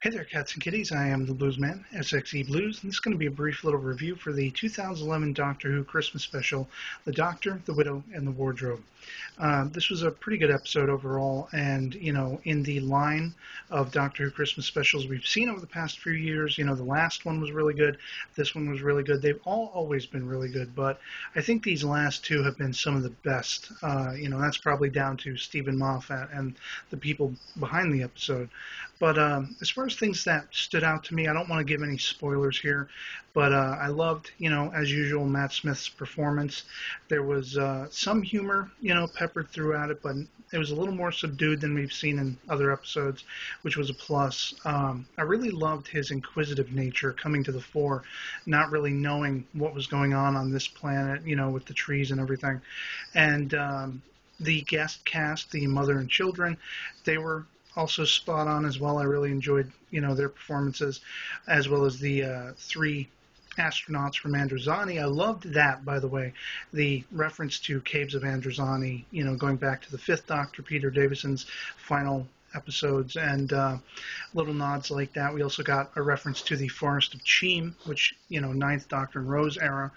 Hey there, cats and kitties. I am the Bluesman, SXE Blues, and this is going to be a brief little review for the 2011 Doctor Who Christmas special, The Doctor, the Widow, and the Wardrobe. Uh, this was a pretty good episode overall, and, you know, in the line of Doctor Who Christmas specials we've seen over the past few years, you know, the last one was really good, this one was really good. They've all always been really good, but I think these last two have been some of the best. Uh, you know, that's probably down to Steven Moffat and the people behind the episode. But um, as far as things that stood out to me, I don't want to give any spoilers here, but uh, I loved, you know, as usual, Matt Smith's performance. There was uh, some humor, you know, peppered throughout it, but it was a little more subdued than we've seen in other episodes, which was a plus. Um, I really loved his inquisitive nature coming to the fore, not really knowing what was going on on this planet, you know, with the trees and everything. And um, the guest cast, the mother and children, they were also spot on as well. I really enjoyed, you know, their performances, as well as the uh, three astronauts from Androzani. I loved that, by the way, the reference to Caves of Androzani, you know, going back to the Fifth Doctor, Peter Davison's final episodes and uh, little nods like that. We also got a reference to the Forest of Cheem, which, you know, Ninth Doctor and Rose era.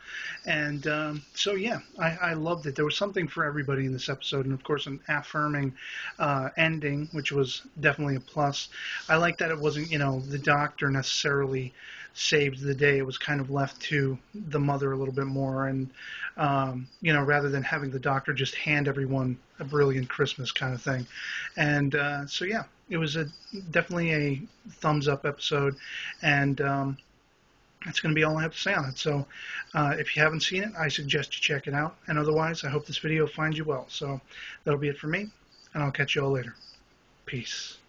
And um, so, yeah, I, I, loved it. There was something for everybody in this episode, and of course, an affirming uh, ending, which was definitely a plus. I like that it wasn't, you know, the Doctor necessarily saved the day. It was kind of left to the mother a little bit more, and um, you know, rather than having the doctor just hand everyone a brilliant Christmas kind of thing. And uh, so, yeah, it was a definitely a thumbs up episode, and um, that's going to be all I have to say on it. So, uh, if you haven't seen it, I suggest you check it out. And otherwise, I hope this video finds you well. So, that'll be it for me, and I'll catch you all later. Peace.